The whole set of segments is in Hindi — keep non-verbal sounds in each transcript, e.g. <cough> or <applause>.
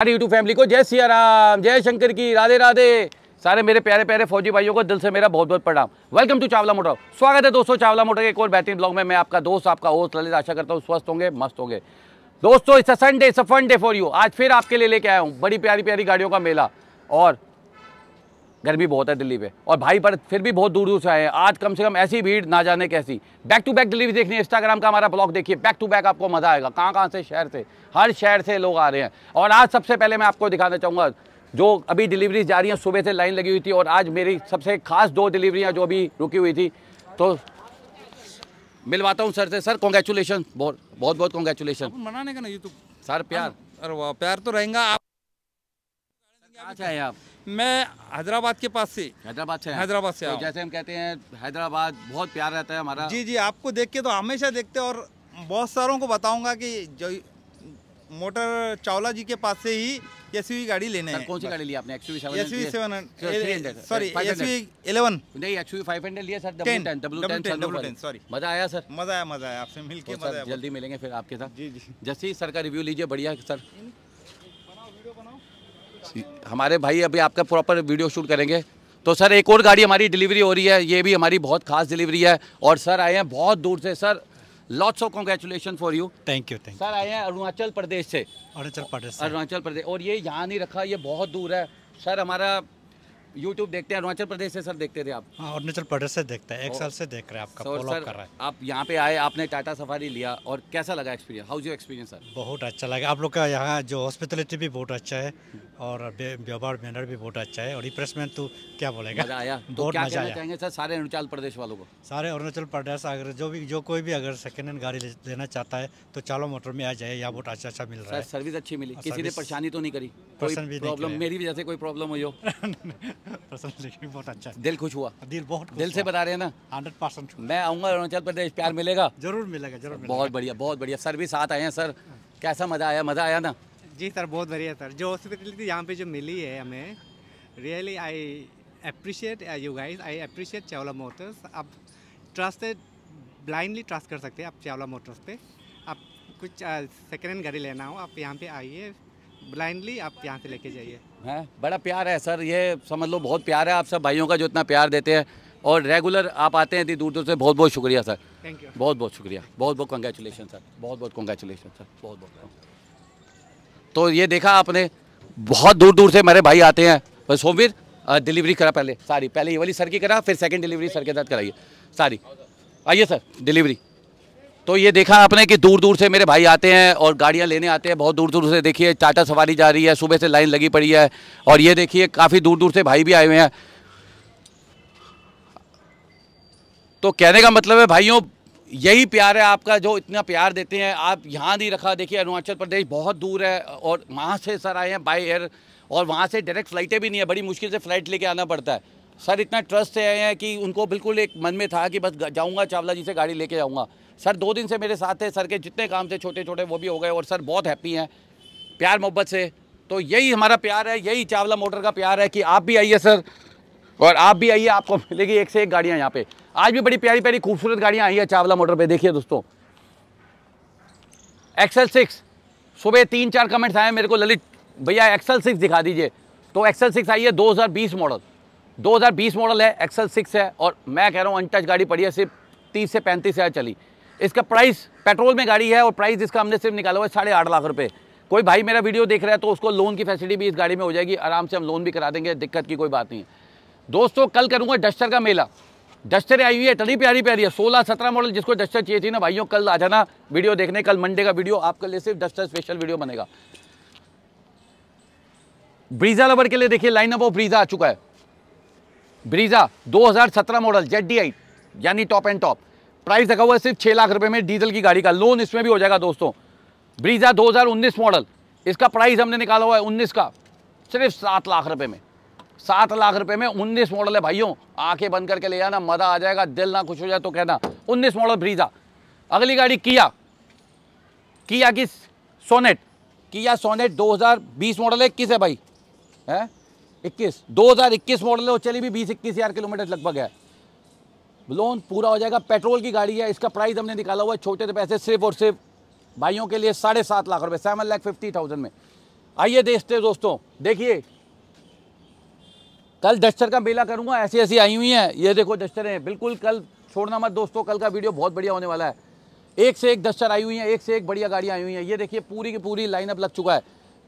सारी यूट्यूब फैमिली को जय सिया राम, जय शंकर की, राधे राधे। सारे मेरे प्यारे प्यारे फौजी भाइयों को दिल से मेरा बहुत बहुत प्रणाम। Welcome to Chawla motor. स्वागत है दोस्तों चावला मोटर के एक और बेहतरीन ब्लॉग में। मैं आपका दोस्त, आपका होस्ट ललित, आशा करता हूँ स्वस्थ होंगे, मस्त होंगे। दोस्तों it's Sunday it's fun day for you आज फिर आपके लिए लेके आया हूँ बड़ी प्यारी प्यारी गाड़ियों का मेला। और गर्मी बहुत है दिल्ली में और भाई पर फिर भी बहुत दूर दूर से आए हैं। आज कम से कम ऐसी भीड़ ना जाने कैसी। बैक टू बैक डिलीवरी देखनी है। इंस्टाग्राम का हमारा ब्लॉग देखिए। बैक टू बैक आपको मज़ा आएगा। कहाँ कहाँ से? शहर से। हर शहर से लोग आ रहे हैं। और आज सबसे पहले मैं आपको दिखाना चाहूँगा जो अभी डिलीवरी जा रही हैं सुबह से लाइन लगी हुई थी और आज मेरी सबसे खास दो डिलीवरियाँ जो अभी रुकी हुई थी। तो मिलवाता हूँ सर से। सर कॉन्ग्रेचुलेशन बहुत बहुत बहुत कॉन्ग्रेचुलेशन मनाने का ना यूट्यूब सर प्यार। अरे वाह प्यार तो रहेगा। आप आप? मैं हैदराबाद के पास से। हैदराबाद से हैदराबाद से तो जैसे हम कहते हैं हैदराबाद बहुत प्यार रहता है हमारा। जी जी आपको देख के तो हमेशा देखते और बहुत सारों को बताऊँगा कि जो मोटर चावला जी के पास से ही एस गाड़ी लेने सर कौन सी गाड़ी लिया आपने? XUV seven S V seven sorry S V eleven नहीं एक्सयूवी फाइव हंड्रेड लिया sir W 10, ten W W10, ten W10, sorry. मज़ा आया सर? मज़ा आया मज़ा आया आपसे मिलके मज़ा आया। जल्दी मिलेंगे फिर आपके साथ। जी जी। जैसे ही सर का रिव्यू लीजिए बढ़िया सर। हमारे भाई अभी आपका प्रॉपर वीडियो शूट करेंगे। तो सर एक और गाड़ी हमारी डिलीवरी हो रही है। ये भी हमारी बहुत खास डिलीवरी है। और सर आए हैं बहुत दूर से। Sir lots of congratulation for you thank you thank sir आए हैं अरुणाचल प्रदेश से। अरुणाचल प्रदेश अरुणाचल प्रदेश और ये यहाँ नहीं रखा ये बहुत दूर है। सर हमारा यूट्यूब देखते हैं अरुणाचल प्रदेश से सर देखते थे आप? हाँ अरुणाचल प्रदेश से देखते हैं। एक साल से देख रहे हैं आपका फॉलो सर कर रहा है। आप यहाँ पे आए आपने टाटा सफारी लिया और कैसा लगा experience how's your experience sir बहुत अच्छा लगा। आप लोग का यहाँ जो हॉस्पिटलिटी भी बहुत अच्छा है। और व्यवहार मैनर भी बहुत अच्छा है और रिफ्रेशमेंट तो क्या बोलेगा? मज़ा आया। तो क्या मज़ा आया। चाहेंगे सर सारे अरुणाचल प्रदेश वालों को? सारे अरुणाचल प्रदेश अगर जो भी जो कोई भी अगर सेकेंड हैंड गाड़ी लेना चाहता है तो चालो मोटर में आ जाए यहाँ बहुत अच्छा अच्छा मिल रहा है। सर्विस अच्छी मिली। किसी ने परेशानी तो नहीं करी? प्रॉब्लम मेरी वजह से कोई प्रॉब्लम हुई हो? <laughs> बहुत अच्छा दिल खुश हुआ? दिल बहुत दिल से बता रहे हैं ना? हंड्रेड परसेंट मैं आऊँगा अरुणाचल प्रदेश प्यार मिलेगा? ज़रूर मिलेगा ज़रूर बहुत बढ़िया बहुत बढ़िया। सर्विस साथ आए हैं सर। कैसा मज़ा आया? मज़ा आया ना? जी सर बहुत बढ़िया सर। जो हॉस्पिटलिटी यहाँ पे जो मिली है हमें really I appreciate you guys I appreciate Chawla motors आप ट्रस्टेड ब्लाइंडली ट्रस्ट कर सकते हैं आप चावला मोटर्स पे। आप कुछ सेकेंड हैंड गाड़ी लेना हो आप यहाँ पे आइए ब्लाइंडली आप यहाँ से लेके जाइए। है? बड़ा प्यार है सर ये समझ लो बहुत प्यार है आप सब भाइयों का जो इतना प्यार देते हैं। और रेगुलर आप आते हैं इतनी दूर दूर से बहुत बहुत शुक्रिया सर। थैंक यू बहुत बहुत शुक्रिया। बहुत बहुत कंग्रेचुलेशन सर। बहुत बहुत कंग्रेचुलेशन सर। बहुत बहुत तो ये देखा आपने, बहुत दूर दूर से मेरे भाई आते हैं। बस सोमवीर डिलीवरी करा पहले, सारी, पहले ये वाली सर की करा, फिर सेकंड डिलीवरी सर के साथ कराइए। सारी। आइए सर डिलीवरी तो ये देखा आपने कि दूर दूर से मेरे भाई आते हैं और गाड़ियाँ लेने आते हैं, बहुत दूर दूर से देखिए, टाटा सवारी जा रही है, सुबह से लाइन लगी पड़ी है। और ये देखिए, काफ़ी दूर दूर से भाई भी आए हुए हैं। तो कहने का मतलब है, भाइयों यही प्यार है आपका, जो इतना प्यार देते हैं। आप यहाँ नहीं रखा, देखिए अरुणाचल प्रदेश बहुत दूर है और वहाँ से सर आए हैं बाई एयर और वहाँ से डायरेक्ट फ़्लाइटें भी नहीं है। बड़ी मुश्किल से फ़्लाइट लेके आना पड़ता है। सर इतना ट्रस्ट से आए हैं कि उनको बिल्कुल एक मन में था कि बस जाऊँगा, चावला जी से गाड़ी लेके जाऊँगा सर दो दिन से मेरे साथ थे सर के जितने काम थे छोटे छोटे वो भी हो गए और सर बहुत हैप्पी हैं, प्यार मोहब्बत से। तो यही हमारा प्यार है, यही चावला मोटर का प्यार है कि आप भी आइए सर। और आप भी आइए, आपको <laughs> मिलेगी एक से एक गाड़ियाँ यहाँ पे। आज भी बड़ी प्यारी प्यारी, खूबसूरत गाड़ियाँ आई है चावला मोटर पे। देखिए दोस्तों। एक्सएल सिक्स सुबह तीन, चार कमेंट्स आए मेरे को। ललित, भैया एक्सएल सिक्स दिखा दीजिए। तो एक्सएल सिक्स आई है 2020 मॉडल 2020 मॉडल है एक्सएल सिक्स है और मैं कह रहा हूँ अनटच गाड़ी पड़ी है, सिर्फ़ तीस से पैंतीस हज़ार चली। इसका प्राइस पेट्रोल में गाड़ी है और प्राइस इसका हमने सिर्फ़ निकाला हुआ है साढ़े आठ लाख रुपये कोई भाई मेरा वीडियो देख रहा है तो उसको लोन की फैसिलिटी भी इस गाड़ी में हो जाएगी। आराम से हम लोन भी करा देंगे, दिक्कत की कोई बात नहीं है। दोस्तों, कल करूँगा डस्टर का मेला। डस्टर आई हुई है, इतनी प्यारी प्यारी है। सोलह सत्रह मॉडल जिसको डस्टर चाहिए थी ना, भाइयों, कल आ जाना वीडियो देखने। कल मंडे का वीडियो आपके लिए सिर्फ़ डस्टर स्पेशल वीडियो बनेगा। ब्रीजा लवर के लिए देखिए लाइन अप ऑफ़ ब्रीजा आ चुका है। ब्रीजा 2017 मॉडल जेड डी यानी टॉप एंड टॉप प्राइस रखा हुआ है सिर्फ़ छः लाख रुपए में डीजल की गाड़ी का। लोन इसमें भी हो जाएगा दोस्तों। ब्रीजा 2019 मॉडल, इसका प्राइस हमने निकाला हुआ है 19 का, सिर्फ़ सात लाख रुपए में। सात लाख रुपए में उन्नीस मॉडल है भाइयों। आँखें बंद करके ले जाना मज़ा आ जाएगा, दिल ना खुश हो जाए तो कहना, उन्नीस मॉडल ब्रीजा। अगली गाड़ी किया। किया की सोनेट। किया सोनेट 2020 मॉडल है, इक्कीस है भाई। है? इक्कीस। 2021 मॉडल है और चली भी बीस इक्कीस हज़ार किलोमीटर लगभग है। लोन पूरा हो जाएगा, पेट्रोल की गाड़ी है, इसका प्राइस हमने निकाला हुआ है, छोटे से पैसे सिर्फ़ और सिर्फ़ भाइयों के लिए साढ़े सात लाख रुपए, सेवन लाख फिफ्टी थाउज़ेंड में। आइए देखते दोस्तों, देखिए कल डस्टर का मेला करूँगा, ऐसी ऐसी आई हुई हैं। ये देखो डस्टर हैं बिल्कुल कल छोड़ना मत दोस्तों, कल का वीडियो बहुत बढ़िया होने वाला है। एक से एक डस्टर आई हुई हैं, एक से एक बढ़िया गाड़ियाँ आई हुई हैं। ये देखिए, पूरी की पूरी लाइनअप लग चुका है।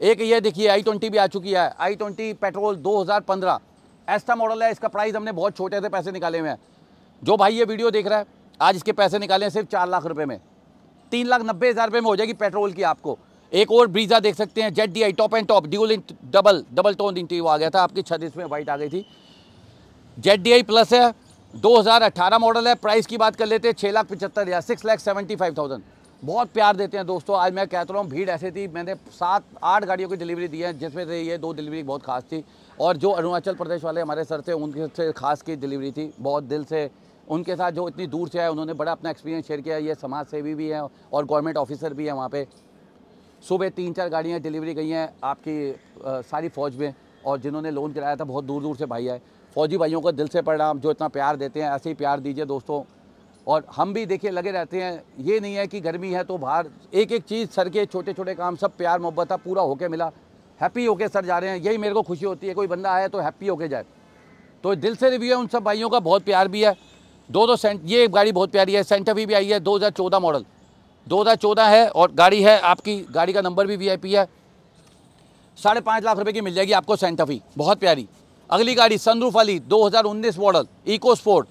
एक ये देखिए आई ट्वेंटी भी आ चुकी है। आई ट्वेंटी पेट्रोल 2015 ऐसा मॉडल है, इसका प्राइस हमने बहुत छोटे से पैसे निकाले हुए हैं। जो भाई ये वीडियो देख रहा है, आज इसके पैसे निकाले हैं सिर्फ़ चार लाख रुपए में। तीन लाख नब्बे हज़ार रुपये में हो जाएगी पेट्रोल की आपको। एक और ब्रीजा देख सकते हैं, Z D I, top end top, dual double double tone इंटीव आ गया था, आपकी छत इसमें वाइट आ गई थी। जेड डी आई प्लस है 2018 मॉडल है, प्राइस की बात कर लेते हैं छः लाख पचहत्तर हज़ार six lakh seventy five thousand बहुत प्यार देते हैं दोस्तों, आज मैं कहता हूँ, भीड़ ऐसी थी, मैंने सात आठ गाड़ियों की डिलीवरी दी है, जिसमें से ये दो डिलीवरी बहुत खास थी, और जो अरुणाचल प्रदेश वाले हमारे सर थे, उनके से खास की डिलीवरी थी, बहुत दिल से, उनके साथ जो इतनी दूर से आए, उन्होंने बड़ा अपना एक्सपीरियंस शेयर किया, ये समाज सेवी भी हैं, और गवर्नमेंट ऑफिसर भी हैं वहाँ पे सुबह तीन चार गाड़ियाँ डिलीवरी गई हैं आपकी आ, सारी फ़ौज में और जिन्होंने लोन कराया था बहुत दूर दूर से भाई आए। फ़ौजी भाइयों को दिल से प्रणाम जो इतना प्यार देते हैं ऐसे ही प्यार दीजिए दोस्तों। और हम भी देखिए लगे रहते हैं ये नहीं है कि गर्मी है तो बाहर एक एक चीज़ सर के छोटे छोटे काम सब प्यार मोहब्बत था पूरा होके मिला। हैप्पी होके सर जा रहे हैं यही मेरे को खुशी होती है कोई बंदा आया तो हैप्पी होके जाए। तो दिल से रिव्यू है उन सब भाइयों का बहुत प्यार भी है। दो दो सेंट ये गाड़ी बहुत प्यारी है सेंटर भी, आई है 2014 मॉडल। 2014 है और गाड़ी है, आपकी गाड़ी का नंबर भी वीआईपी है। साढ़े पाँच लाख रुपए की मिल जाएगी आपको सेंटाफी बहुत प्यारी। अगली गाड़ी सनरूफ वाली 2019 model eco sport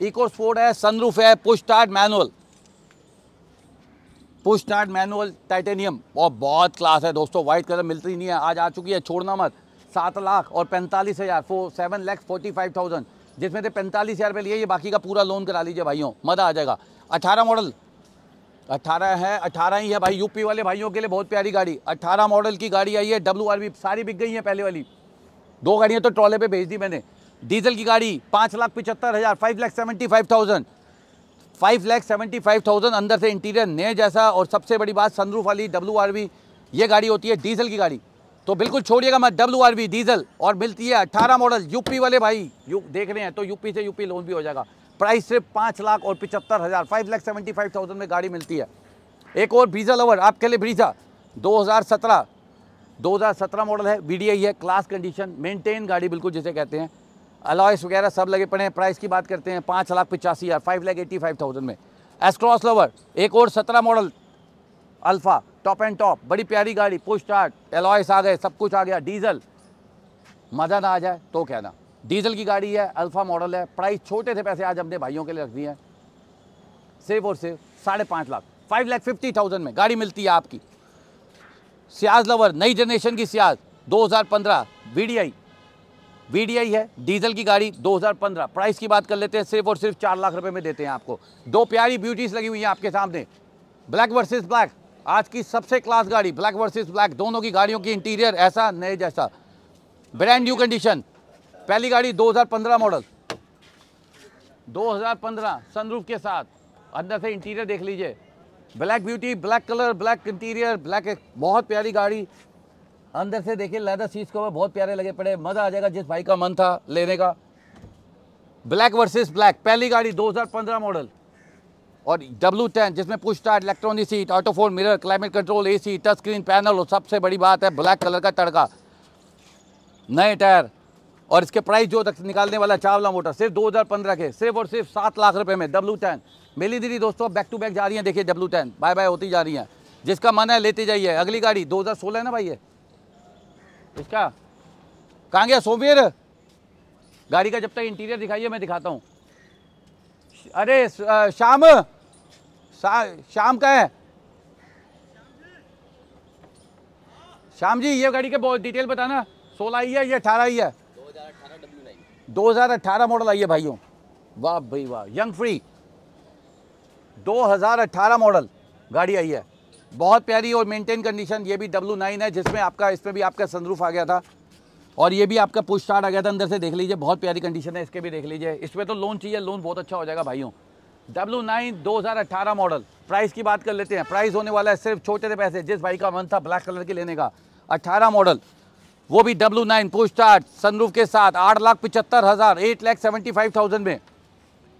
eco sport है सनरूफ है push start manual push start manual titanium और बहुत क्लास है दोस्तों व्हाइट कलर मिलती नहीं है, आज आ चुकी है, छोड़ना मत। सात लाख और पैंतालीस हज़ार four seven lakh forty five thousand जिसमें से पैंतालीस हज़ार रुपये लिए बाकी का पूरा लोन करा लीजिए भाइयों, मज़ा आ जाएगा। अठारह मॉडल अठारह है, अठारह ही है भाई, यूपी वाले भाइयों के लिए बहुत प्यारी गाड़ी। अठारह मॉडल की गाड़ी आई है डब्ल्यू आर सारी बिक गई है पहले वाली। दो गाड़ियाँ तो ट्रॉले पे भेज दी मैंने। डीजल की गाड़ी, पाँच लाख पिचहत्तर हज़ार five lakh seventy five thousand five lakh seventy five thousand अंदर से इंटीरियर नए जैसा और सबसे बड़ी बात सनरूफ वाली डब्ल्यू आर ये गाड़ी होती है डीजल की गाड़ी। तो बिल्कुल छोड़िएगा मत डब्ल्यू आर डीजल और मिलती है अट्ठारह मॉडल यूपी वाले भाई, यू, देख रहे हैं तो यूपी से यूपी लोन भी हो जाएगा। प्राइस सिर्फ़ पाँच लाख और पिचहत्तर हज़ार। Five lakh seventy five thousand में गाड़ी मिलती है। एक और ब्रीजा लवर आपके लिए ब्रीजा 2017 2017 मॉडल है वी है क्लास कंडीशन मेंटेन गाड़ी बिल्कुल जिसे कहते हैं। अलॉयस वगैरह सब लगे पड़े हैं प्राइस की बात करते हैं, पाँच लाख पचासी हज़ार five lakh eighty five thousand में। एसक्रॉस लवर एक और सत्रह model Alpha top end top बड़ी प्यारी गाड़ी पुश स्टार्ट एलॉयस आ गए, सब कुछ आ गया डीजल मज़ा ना आ जाए तो कहना डीजल की गाड़ी है, अल्फ़ा मॉडल है प्राइस छोटे से पैसे आज अपने भाइयों के लिए रख दिए हैं। सिर्फ़ और सिर्फ़ साढ़े पाँच lakh five lakh fifty thousand में गाड़ी मिलती है आपकी। सियाज लवर, नई जनरेशन की सियाज 2015 वीडीआई वीडीआई है, डीजल की गाड़ी 2015 प्राइस की बात कर लेते हैं, सिर्फ़ और सिर्फ़ चार लाख रुपए में देते हैं आपको। दो प्यारी ब्यूटीज लगी हुई हैं आपके सामने। ब्लैक वर्सेस ब्लैक आज की सबसे क्लास गाड़ी ब्लैक वर्सेस ब्लैक दोनों की गाड़ियों की इंटीरियर ऐसा, नए जैसा। ब्रांड न्यू कंडीशन पहली गाड़ी 2015 मॉडल। 2015 सनरूफ के साथ। अंदर से इंटीरियर देख लीजिए। Black beauty black colour black interior black बहुत प्यारी गाड़ी। अंदर से देखिए लेदर सीट्स को बहुत प्यारे लगे पड़े। मज़ा आ जाएगा जिस भाई का मन था लेने का। ब्लैक वर्सेस ब्लैक पहली गाड़ी 2015 मॉडल। और डब्ल्यू टेन जिसमें push start electronic seat ऑटोफोन mirror climate control AC touch screen panel और सबसे बड़ी बात है ब्लैक कलर का तड़का। नए टायर और इसके प्राइस जो तक निकालने वाला चावला मोटर, सिर्फ़ 2015 के, सिर्फ़ और सिर्फ़ सात लाख रुपए में डब्लू टेन मेली दीदी दोस्तों बैक टू बैक जा रही हैं, देखिए डब्लू टेन बाय बाय होती जा रही हैं। जिसका मन है, लेते जाइए। अगली गाड़ी 2016 है ना भाई ये? इसका? कहाँ गया? सोमवीर? गाड़ी का जब तक इंटीरियर दिखाइए, मैं दिखाता हूँ। अरे शाम शाम का है? शाम जी, ये गाड़ी के बहुत डिटेल बताना। सोलह ही है, ये अठारह ही है। 2018 मॉडल आई है भाइयों। वाह भाई वाह यंग फ्री 2018 मॉडल गाड़ी आई है। बहुत प्यारी और मेंटेन कंडीशन ये भी डब्लू नाइन है, जिसमें आपका, इसमें भी आपका सनरूफ आ गया था। और ये भी आपका पुश स्टार्ट आ गया था, अंदर से देख लीजिए, बहुत प्यारी कंडीशन है, इसके भी देख लीजिए। इसमें तो लोन चाहिए लोन बहुत अच्छा हो जाएगा भाइयों। डब्लू नाइन दो हज़ार अट्ठारह मॉडल प्राइस की बात कर लेते हैं। प्राइस होने वाला है सिर्फ़ छोटे से पैसे, जिस भाई का मन था ब्लैक कलर के लेने का। अट्ठारह मॉडल वो भी W nine push start sunroof के साथ, आठ लाख पिचहत्तर हज़ार eight lakh seventy five thousand में।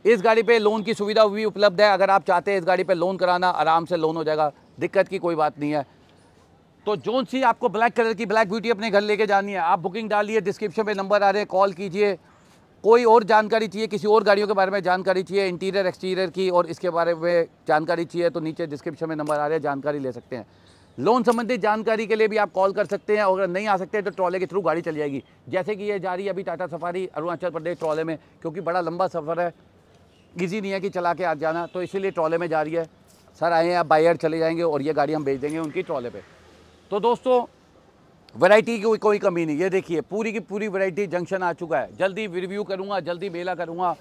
इस गाड़ी पे लोन की सुविधा भी उपलब्ध है। अगर आप चाहते हैं इस गाड़ी पे लोन कराना, आराम से लोन हो जाएगा। दिक्कत की कोई बात नहीं है। तो जोन सी आपको ब्लैक कलर की ब्लैक ब्यूटी अपने घर लेके जानी है। आप बुकिंग डालिए डिस्क्रिप्शन में नंबर आ रहे हैं कॉल कीजिए। कोई और जानकारी चाहिए, किसी और गाड़ियों के बारे में जानकारी चाहिए इंटीरियर एक्सटीरियर की, और इसके बारे में जानकारी चाहिए तो नीचे डिस्क्रिप्शन में नंबर आ रहे हैं जानकारी ले सकते हैं। लोन संबंधी जानकारी के लिए भी आप कॉल कर सकते हैं, और अगर नहीं आ सकते तो ट्रॉले के थ्रू गाड़ी चल जाएगी। जैसे कि ये जा रही है अभी टाटा सफारी अरुणाचल प्रदेश ट्रॉले में, क्योंकि बड़ा लंबा सफ़र है। ईजी नहीं है कि चला के आ जाना तो इसीलिए ट्रॉले में जा रही है। सर आए हैं, आप बायर चले जाएँगे, और ये गाड़ी हम भेज देंगे उनकी ट्रॉले पर तो दोस्तों वैरायटी की कोई कोई कमी नहीं। ये देखिए, पूरी की पूरी वैरायटी जंक्शन आ चुका है। जल्दी रिव्यू करूँगा, जल्दी मेला करूँगा।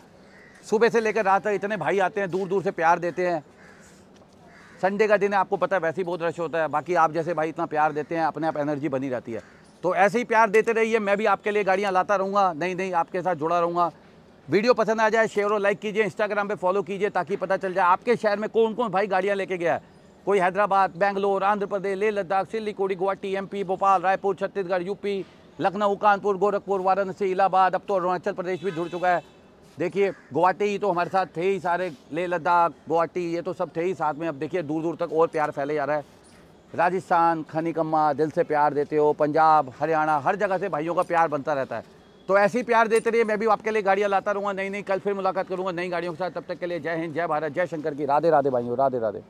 सुबह से लेकर रात तक इतने भाई आते हैं दूर दूर से प्यार देते हैं। संडे का दिन है, आपको पता है, वैसे ही बहुत रश होता है। बाकी आप जैसे भाई इतना प्यार देते हैं, अपने आप एनर्जी बनी रहती है। तो ऐसे ही प्यार देते रहिए, मैं भी आपके लिए गाड़ियाँ लाता रहूँगा। नहीं नहीं, आपके साथ जुड़ा रहूँगा। वीडियो पसंद आ जाए शेयर और लाइक कीजिए इंस्टाग्राम पे फॉलो कीजिए, ताकि पता चल जाए आपके शहर में कौन कौन भाई गाड़ियाँ लेके गया है। कोई हैदराबाद, बैंगलोर, आंध्र प्रदेश, लेह लद्दाख सिल्लीकोड़ी गुवाहाटी एमपी भोपाल, रायपुर, छत्तीसगढ़, यूपी, लखनऊ, कानपुर, गोरखपुर, वाराणसी, इलाहाबाद, अब तो अरुणाचल प्रदेश भी जुड़ चुका है। देखिए, गुवाहाटी ही तो हमारे साथ थे ही सारे, लेह लद्दाख, गुवाहाटी, ये तो सब थे ही साथ में। अब देखिए दूर दूर तक और प्यार फैले जा रहा है। राजस्थान, खनिकम्मा, दिल से प्यार देते हो। पंजाब, हरियाणा, हर जगह से भाइयों का प्यार बनता रहता है। तो ऐसे ही प्यार देते रहिए, मैं भी आपके लिए गाड़ियाँ लाता रहूँगा। नई नई कल फिर मुलाकात करूँगा नई गाड़ियों के साथ। तब तक के लिए जय हिंद, जय भारत, जय शंकर की राधे राधे भाइयों राधे राधे